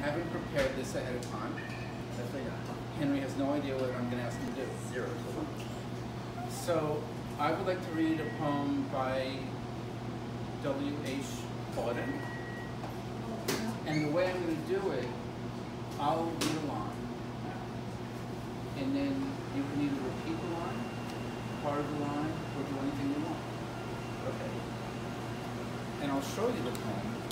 haven't prepared this ahead of time. Definitely not. Henry has no idea what I'm going to ask him to do. Zero. So I would like to read a poem by W.H. Auden. And the way I'm going to do it, I'll read a line. And then you can either repeat the line, part of the line, or do anything you want. Okay. And I'll show you the poem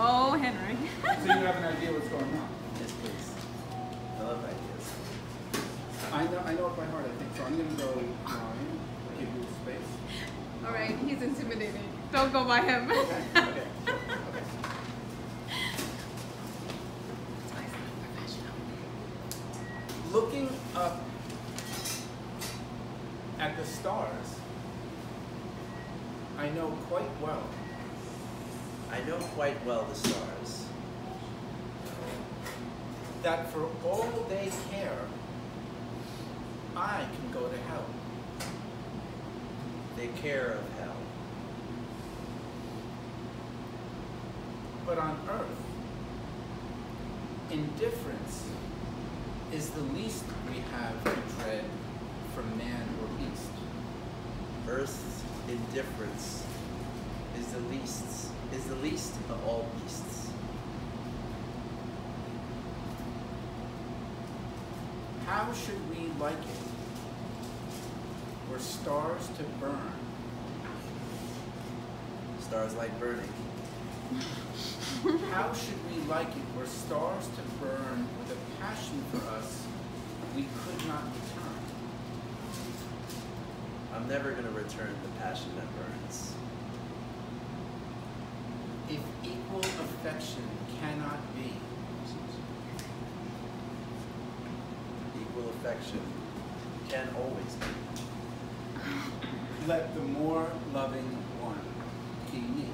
Oh, Henry. so you have an idea what's going on. Yes, please. I love ideas. I know, I know it by heart, I think. So I'm going to go line, give you space. All right, he's intimidating. Don't go by him. Okay. Okay. okay. Looking up at the stars, I know quite well I know quite well the stars. that for all they care, I can go to hell. They care of hell. But on earth, indifference is the least we have to dread from man or beast. Earth's indifference is the least is the least of all beasts. How should we like it were stars to burn Stars like burning. How should we like it were stars to burn with a passion for us we could not return? I'm never gonna return the passion that burns. If equal affection cannot be, Equal affection can always be. let the more loving one be me.